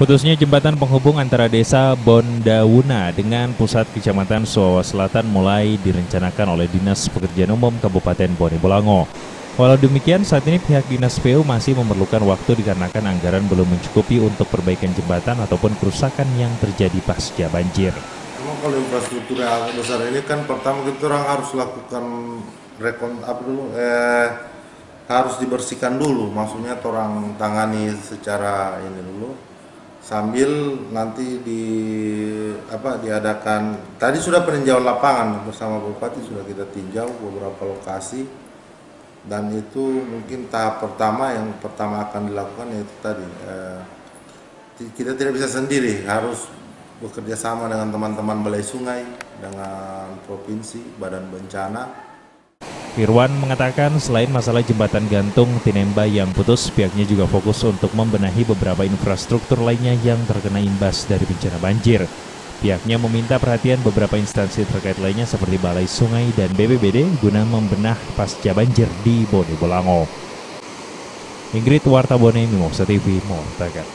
Putusnya jembatan penghubung antara desa Bondawuna dengan pusat kecamatan Suawa Selatan mulai direncanakan oleh Dinas Pekerjaan Umum Kabupaten Bone Bolango. Walau demikian, saat ini pihak Dinas PU masih memerlukan waktu dikarenakan anggaran belum mencukupi untuk perbaikan jembatan ataupun kerusakan yang terjadi pasca banjir. Memang kalau infrastruktur yang besar ini kan pertama kita orang harus lakukan rekon apa dulu eh, harus dibersihkan dulu, maksudnya orang tangani secara ini dulu sambil nanti di apa diadakan. Tadi sudah peninjauan lapangan bersama Bupati sudah kita tinjau beberapa lokasi. Dan itu mungkin tahap pertama yang pertama akan dilakukan yaitu tadi eh, kita tidak bisa sendiri harus bekerja sama dengan teman-teman balai sungai dengan provinsi badan bencana Firwan mengatakan selain masalah jembatan gantung Tinemba yang putus, pihaknya juga fokus untuk membenahi beberapa infrastruktur lainnya yang terkena imbas dari bencana banjir. Pihaknya meminta perhatian beberapa instansi terkait lainnya seperti Balai Sungai dan BBBD guna membenah pasca banjir di Bone Bolango. Ingrid Wartabone, Mimosa TV, Mortagat.